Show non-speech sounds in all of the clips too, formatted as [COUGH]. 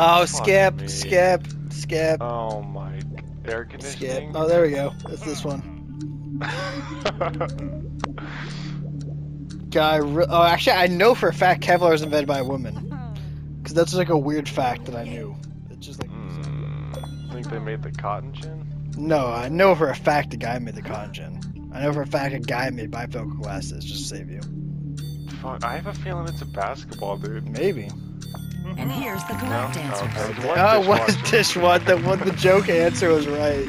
Oh, Fuck skip, me. skip, skip, Oh my. Air skip. conditioning. Oh, there we go. That's this one. [LAUGHS] Guy. Oh, actually, I know for a fact Kevlar is invented by a woman. [LAUGHS] Because that's like a weird fact that I knew. It's just like. Hmm, think they made the cotton gin? No, I know for a fact a guy made the cotton gin. I know for a fact a guy made bifocal glasses just to save you. Fuck, I have a feeling it's a basketball, dude. Maybe. Mm-hmm. And here's the correct no, answer. it was one Oh, what dishwasher. [LAUGHS] dishwasher? The one the joke answer was right.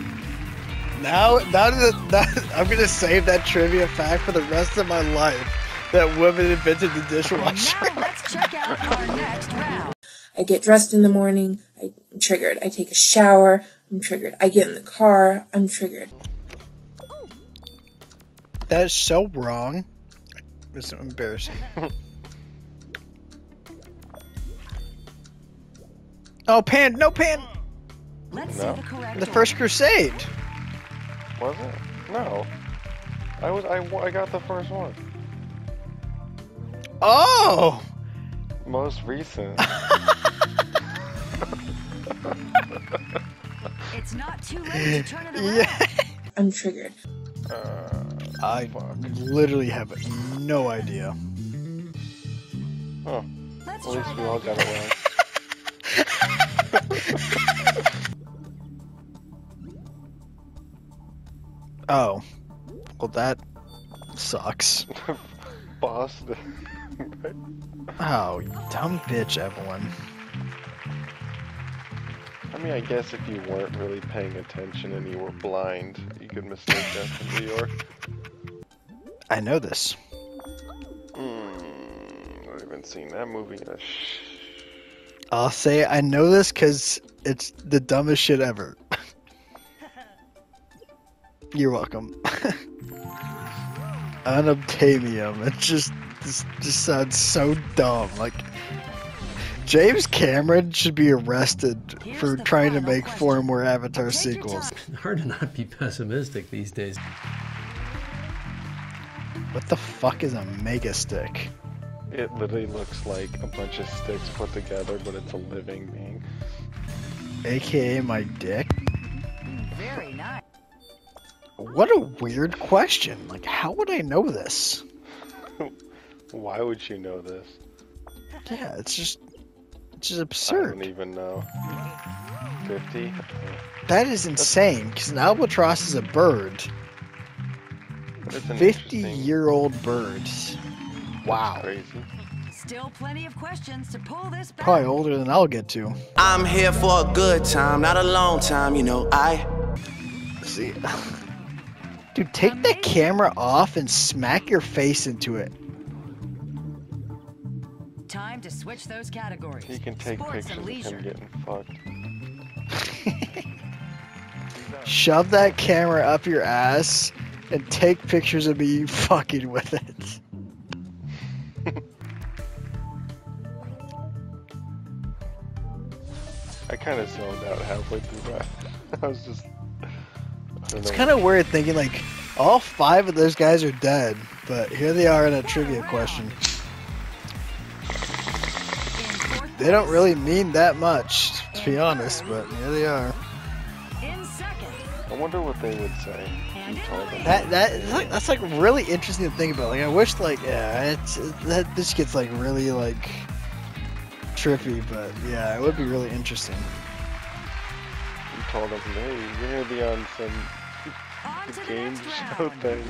Now, now that, that I'm gonna save that trivia fact for the rest of my life. That woman invented the dishwasher. now let's check out our next round. I get dressed in the morning, I'm triggered. I take a shower, I'm triggered. I get in the car, I'm triggered. That is so wrong. It's so embarrassing. [LAUGHS] oh, pan! No pan! Let's No. see the correct The First Crusade. Was it? No. I was. I, I got the first one. Oh! Most recent. [LAUGHS] It's not too late to turn it around. Yeah. I'm triggered. uh, I fuck. literally have no idea. Huh. Let's At least we all got again. it Oh. Well, that sucks. [LAUGHS] Boston. Oh, you dumb bitch, Evelyn. I mean, I guess if you weren't really paying attention and you were blind, you could mistake that for New York. I know this. Hmm. I've even seen that movie. I'll say I know this because it's the dumbest shit ever. You're welcome. [LAUGHS] Unobtainium. It just, just just sounds so dumb. Like James Cameron should be arrested Here's for trying to make question. four more Avatar Take sequels. [LAUGHS] Hard to not be pessimistic these days. What the fuck is a mega stick? It literally looks like a bunch of sticks put together, but it's a living being. AKA my dick? Very nice. What a weird question. Like, how would I know this? [LAUGHS] Why would you know this? Yeah, it's just, it's just I absurd. don't even know. 50? That is insane because an albatross is a bird. That's an 50 interesting- year old bird. Wow. Crazy. Still plenty of questions to pull this back. Probably older than I'll get to. I'm here for a good time, not a long time, you know. I See. [LAUGHS] Dude, take the camera off and smack your face into it. Time to switch those categories. You can take Sports pictures and of him getting fucked. [LAUGHS] Shove that camera up your ass and take pictures of me fucking with it. [LAUGHS] I kind of zoned out halfway through that. [LAUGHS] I was just. I don't It's kind of weird thinking like all five of those guys are dead, but here they are in a trivia question. They don't really mean that much, to be honest, but here they are. I wonder what they would say. And You in told them. lead. That that that's like really interesting to think about. Like I wish like yeah, it's that this gets like really like trippy, but yeah, it would be really interesting. You told them, hey, you're gonna um, be on some On to the game next [LAUGHS] show thing.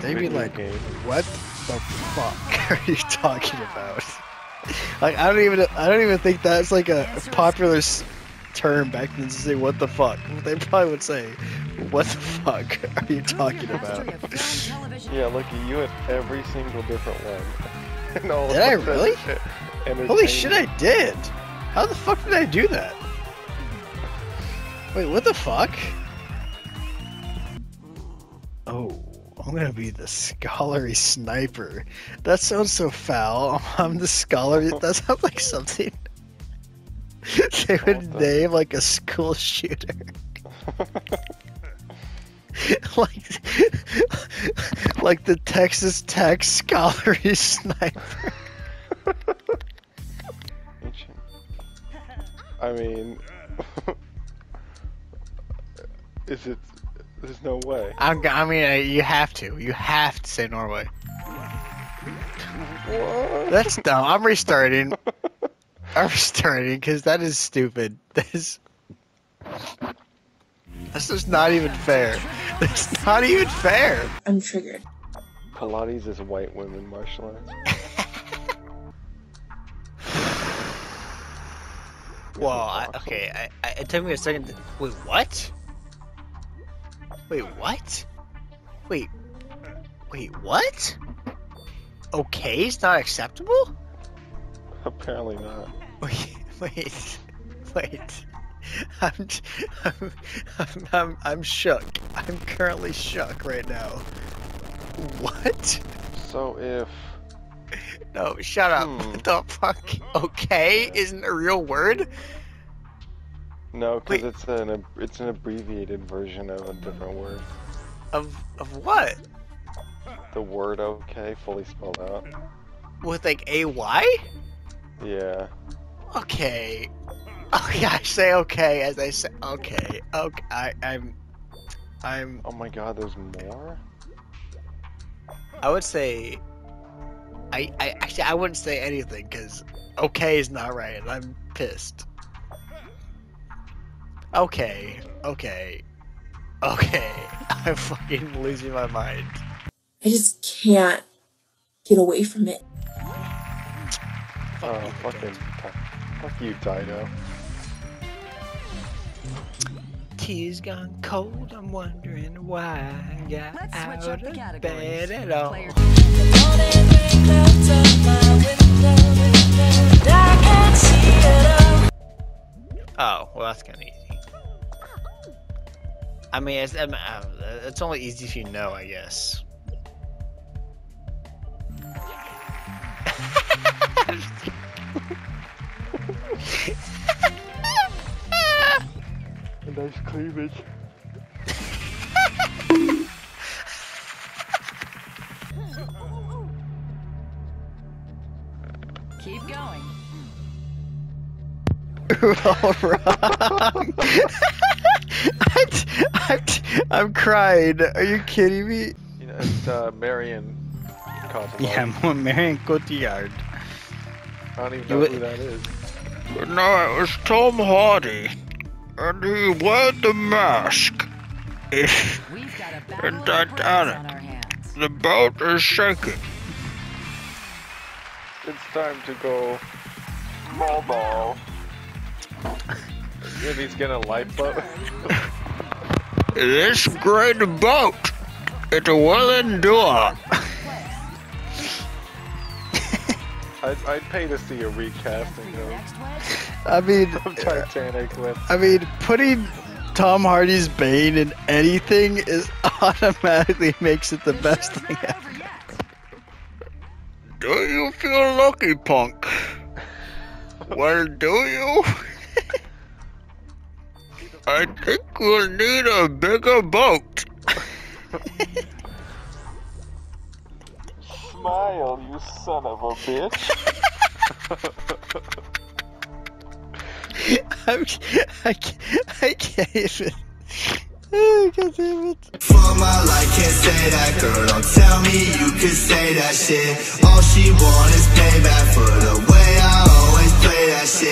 They'd be like, game. "What the fuck [LAUGHS] are you talking about?" [LAUGHS] like I don't even I don't even think that's like a popular s- term back then to say "what the fuck." They probably would say, "What the fuck are you talking about?" history of film, television, Yeah, look, at you had every single different one. and all Did I really? Holy shit, I did! How the fuck did I do that? Wait, what the fuck? Oh, I'm gonna be the scholarly sniper. That sounds so foul. [LAUGHS] I'm the scholarly. That sounds like something [LAUGHS] they would name like a school shooter. [LAUGHS] like, like the Texas Tech scholarly sniper. I mean, is it? There's no way. I'm, g- I mean, uh, you have to. You have to say Norway. What? That's dumb. I'm restarting. [LAUGHS] I'm restarting because that is stupid. [LAUGHS] That is. That's just not even fair. That's not even fair. I'm triggered. Pilates is white women martial arts. [LAUGHS] Well, I, okay. I, I, it took me a second. To, wait, what? Wait, what? Wait, wait, what? Okay, it's not acceptable. Apparently not. [LAUGHS] Wait, wait, wait. I'm, I'm, I'm, I'm, I'm shook. I'm currently shook right now. What? So if No, shut up. Hmm. What [LAUGHS] the fuck? Okay, isn't a real word? No, because it's an it's an abbreviated version of a different word. Of of what? The word okay, fully spelled out. With like a y? Yeah. Okay. [LAUGHS] Okay, I say okay as I say okay. Okay, I, I'm, I'm. Oh my God, there's more. I would say. I, I actually I wouldn't say anything because okay is not right. and I'm pissed. Okay, okay, okay. [LAUGHS] I'm fucking losing my mind. I just can't get away from it. Oh, fucking. Fuck you, Dido. Tea's gone cold. I'm wondering why I got Let's switch out up of categories. bed at all. Oh, well, that's kind of easy. I mean, it's, um, uh, it's only easy if you know, I guess. A nice cleavage. Keep going. [LAUGHS] all wrong. [LAUGHS] I'm, I'm, I'm crying. Are you kidding me? You know, it's uh, Marion Cosmo. Yeah, [LAUGHS] Marion Cotillard. I don't even know would- who that is. No, it was Tom Hardy. And he wore the mask. If We've got a battle Titanic. brains on our hands. the boat is shaking. It's time to go. Ball ball. and he's getting a lifeboat. This great boat, it will endure. I'd, I'd pay to see a recasting of, I mean, [LAUGHS] of Titanic with. I mean, putting Tom Hardy's Bane in anything is [LAUGHS] automatically makes it the best thing ever. Do you feel lucky, punk? [LAUGHS] well, do you? I think we'll need a bigger boat. Smile, you son of a bitch. [LAUGHS] I'm, I, can't, I can't even. Oh, God damn it. Fuck my life, can't say that girl. Don't tell me you can say that shit. All she wants is payback for the way I always play that shit.